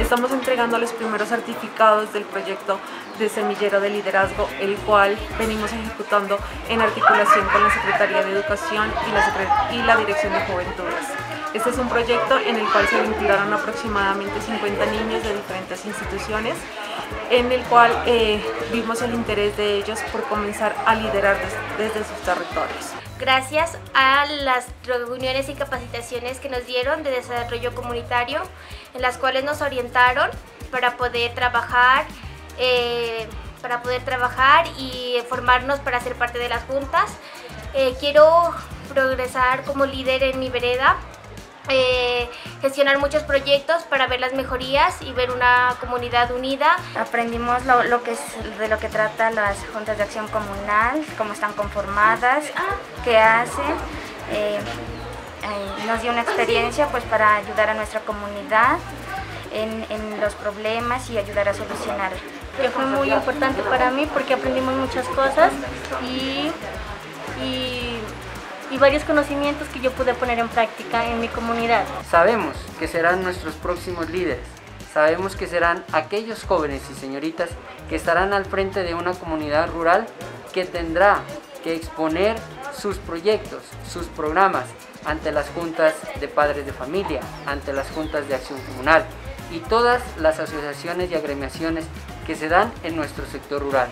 Estamos entregando los primeros certificados del proyecto de Semillero de Liderazgo, el cual venimos ejecutando en articulación con la Secretaría de Educación y la, Dirección de Juventudes. Este es un proyecto en el cual se vincularon aproximadamente 50 niños de diferentes instituciones, en el cual eh, vimos el interés de ellos por comenzar a liderar desde sus territorios. Gracias a las reuniones y capacitaciones que nos dieron de desarrollo comunitario, en las cuales nos orientaron para poder trabajar, eh, para poder trabajar y formarnos para ser parte de las juntas. Eh, quiero progresar como líder en mi vereda eh, gestionar muchos proyectos para ver las mejorías y ver una comunidad unida. Aprendimos lo, que es, de lo que trata las juntas de acción comunal, cómo están conformadas, qué hacen. Eh, eh, nos dio una experiencia pues, para ayudar a nuestra comunidad en, en los problemas y ayudar a solucionar. Que fue muy importante para mí porque aprendimos muchas cosas y, y y varios conocimientos que yo pude poner en práctica en mi comunidad. Sabemos que serán nuestros próximos líderes. Sabemos que serán aquellos jóvenes y señoritas que estarán al frente de una comunidad rural que tendrá que exponer sus proyectos, sus programas ante las juntas de padres de familia, ante las juntas de acción comunal y todas las asociaciones y agremiaciones que se dan en nuestro sector rural.